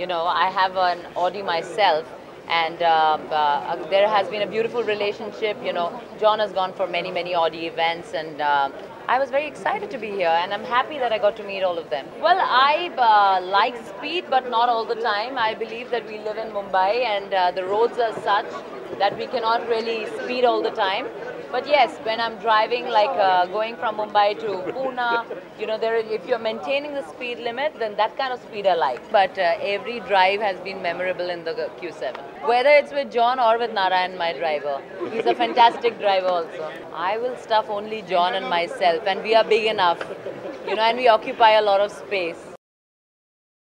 You know, I have an Audi myself, and um, uh, there has been a beautiful relationship. You know, John has gone for many, many Audi events, and uh, I was very excited to be here, and I'm happy that I got to meet all of them. Well, I uh, like speed, but not all the time. I believe that we live in Mumbai, and uh, the roads are such that we cannot really speed all the time. But yes, when I'm driving, like uh, going from Mumbai to Pune, you know, there, if you're maintaining the speed limit, then that kind of speed I like. But uh, every drive has been memorable in the Q7. Whether it's with John or with Narayan, my driver, he's a fantastic driver also. I will stuff only John and myself, and we are big enough, you know, and we occupy a lot of space.